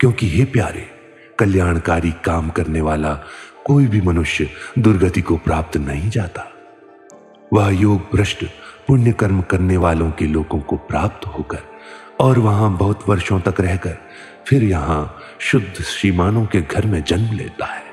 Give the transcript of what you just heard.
क्योंकि हे प्यारे, कल्याणकारी काम करने वाला कोई भी मनुष्य दुर्गति को प्राप्त नहीं जाता। वह योग भ्रष्ट पुण्य कर्म करने वालों के लोगों को प्राप्त होकर और वहाँ बहुत वर्षों तक रहकर फिर यहाँ शुद्ध श्रीमानों के घर में जन्म लेता है।